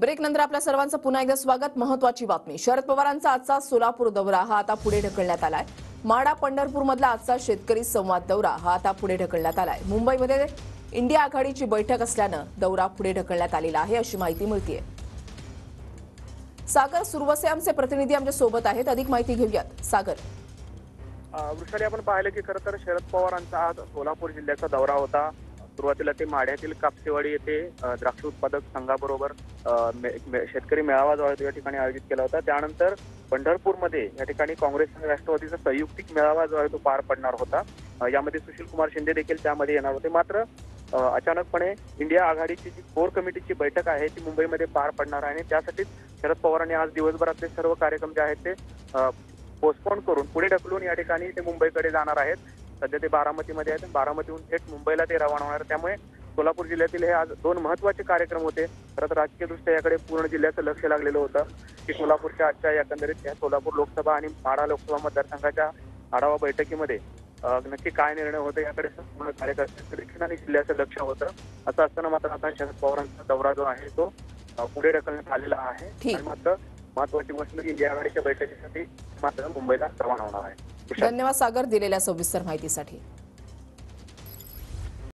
Break नंतर आपल्या सर्वांचं पुन्हा एकदा स्वागत. महत्वाची बातमी. शरद पवारांचा आजचा सोलापूर दौरा हा आता पुढे ढकलण्यात आलाय. माडा पंढरपूर मधला आजचा शेतकरी संवाद दौरा हा आता पुढे ढकलण्यात आलाय. मुंबईमध्ये इंडिया आघाडीची बैठक असल्यानं दौरा पुढे ढकलण्यात आलेला आहे अशी माहिती मिळतीये. सागर सुरवसे आमचे प्रतिनिधी आमच्यासोबत आहेत. अधिक माहिती घेऊयात. सागर. वृषाली आपण पाहिलं की खरं तर शरद पवारांचा आज सोलापूर जिल्ह्याचा दौरा होता. सुरुवातीला ते माढ्यातील कापसेवाडी येथे द्राक्ष उत्पादक संघाबरोबर मे- शेतकरी मेळावा जो आहे तो या ठिकाणी आयोजित केला होता. त्यानंतर पंढरपूरमध्ये या ठिकाणी काँग्रेस आणि राष्ट्रवादीचा संयुक्तिक मेळावा जो आहे तो पार पडणार होता. यामध्ये सुशील कुमार शिंदे देखील त्यामध्ये येणार होते. मात्र अचानकपणे इंडिया आघाडीची जी कोर कमिटीची बैठक आहे ती मुंबईमध्ये पार पडणार आहे. आणि त्यासाठीच शरद पवारांनी आज दिवसभरातले सर्व कार्यक्रम जे आहेत ते पोस्टपोन करून पुढे ढकलून या ठिकाणी ते मुंबईकडे जाणार आहेत. सध्या ते बारामतीमध्ये आहेत. बारामतीहून थेट मुंबईला ते रवाना होणार. त्यामुळे सोलापूर जिल्ह्यातील हे आज दोन महत्त्वाचे कार्यक्रम होते. तर राजकीय दृष्ट्या याकडे पूर्ण जिल्ह्याचं लक्ष लागलेलं होतं की सोलापूरच्या आजच्या एकंदरीत या सोलापूर लोकसभा आणि माढा लोकसभा मतदारसंघाच्या आढावा बैठकीमध्ये नक्की काय निर्णय होते याकडे संपूर्ण कार्यकर्त्यांचं देखील आणि जिल्ह्याचं लक्ष होतं. असं असताना मात्र आता शरद पवारांचा दौरा जो आहे तो पुढे ढकलण्यात आलेला आहे. मात्र महत्वाची गोष्ट म्हणजे इंडिया आघाडीच्या बैठकीसाठी मात्र मुंबईला रवाना होणार आहे. धन्यवाद सागर दिलेल्या सविस्तर माहितीसाठी.